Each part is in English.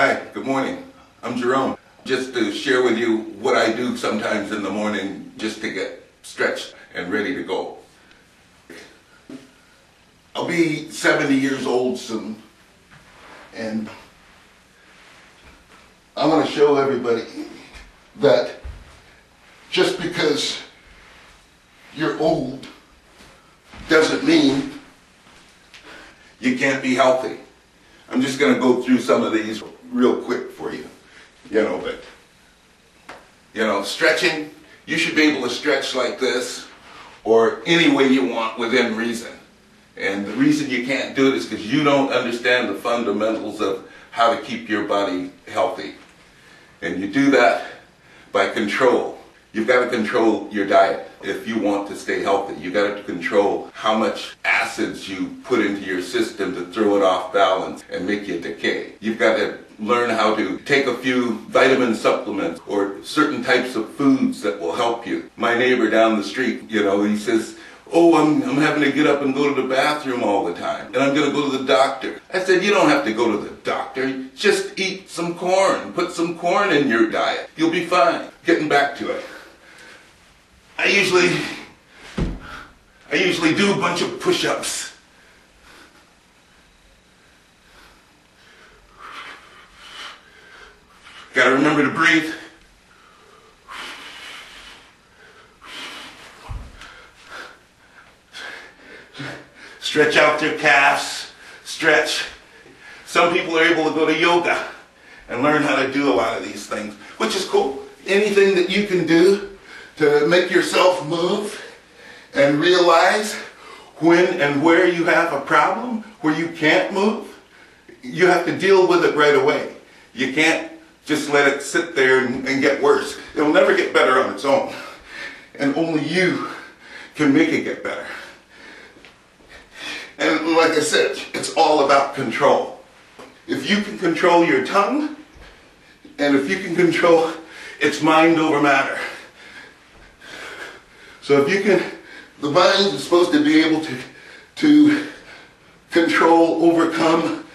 Hi, good morning. I'm Jerome. Just to share with you what I do sometimes in the morning just to get stretched and ready to go. I'll be 70 years old soon, and I want to show everybody that just because you're old doesn't mean you can't be healthy. I'm just going to go through some of these real quick for you. You know, but, you know, stretching, you should be able to stretch like this or any way you want within reason. And the reason you can't do it is because you don't understand the fundamentals of how to keep your body healthy. And you do that by control. You've got to control your diet if you want to stay healthy. You've got to control how much acids you put into your system to throw it off balance and make you decay. You've got to learn how to take a few vitamin supplements or certain types of foods that will help you. My neighbor down the street, you know, he says, oh, I'm, I'm having to get up and go to the bathroom all the time, and I'm going to go to the doctor. I said, you don't have to go to the doctor. Just eat some corn. Put some corn in your diet. You'll be fine. Getting back to it. Usually, I usually do a bunch of push-ups. Gotta remember to breathe. Stretch out their calves, stretch. Some people are able to go to yoga and learn how to do a lot of these things, which is cool. Anything that you can do to make yourself move and realize when and where you have a problem, where you can't move, you have to deal with it right away. You can't just let it sit there and, and get worse. It'll never get better on its own. And only you can make it get better. And like I said, it's all about control. If you can control your tongue, and if you can control, it's mind over matter. So if you can, the mind is supposed to be able to, to control, overcome,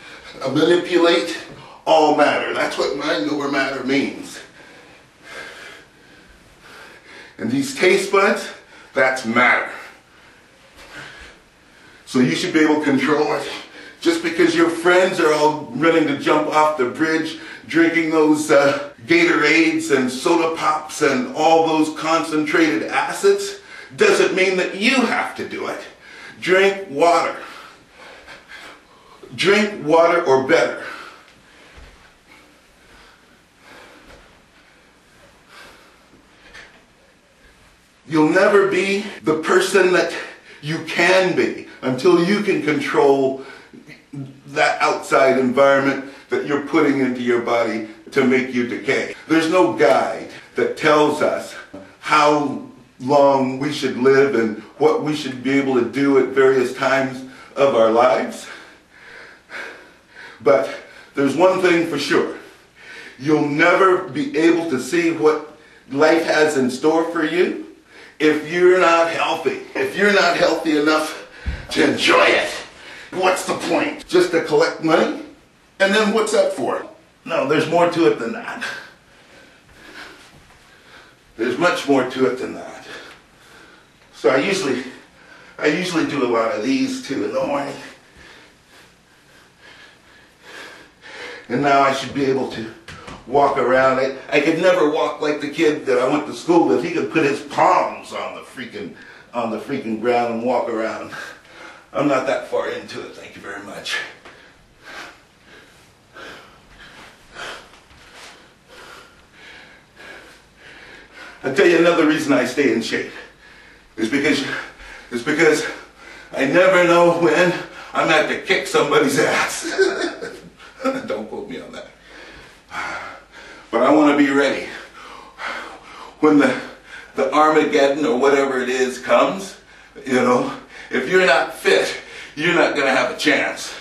manipulate all matter. That's what mind over matter means. And these taste buds, that's matter. So you should be able to control it. Just because your friends are all running to jump off the bridge, drinking those uh, Gatorades and soda pops and all those concentrated acids, doesn't mean that you have to do it. Drink water. Drink water or better. You'll never be the person that you can be until you can control that outside environment that you're putting into your body to make you decay. There's no guide that tells us how long we should live and what we should be able to do at various times of our lives. But there's one thing for sure. You'll never be able to see what life has in store for you if you're not healthy. If you're not healthy enough to enjoy it, what's the point? Just to collect money? And then what's that for? No, there's more to it than that. There's much more to it than that. So I usually, I usually do a lot of these too in the morning. And now I should be able to walk around. it. I could never walk like the kid that I went to school with. He could put his palms on the freaking on the freaking ground and walk around. I'm not that far into it. Thank you very much. I'll tell you another reason I stay in shape is because is because I never know when I'm at to kick somebody's ass. Don't quote me on that. But I want to be ready. When the, the Armageddon or whatever it is comes, you know, if you're not fit, you're not going to have a chance.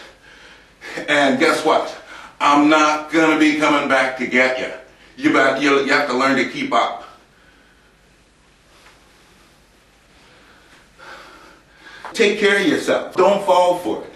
And guess what? I'm not going to be coming back to get you. You, better, you, you have to learn to keep up. Take care of yourself. Don't fall for it.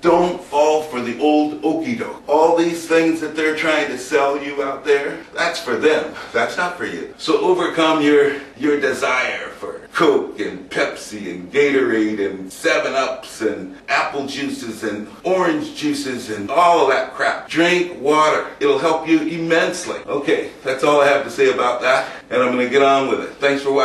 Don't fall for the old okey doke. All these things that they're trying to sell you out there, that's for them. That's not for you. So overcome your your desire for Coke and Pepsi and Gatorade and 7-Ups and apple juices and orange juices and all of that crap. Drink water. It'll help you immensely. Okay, that's all I have to say about that, and I'm going to get on with it. Thanks for watching.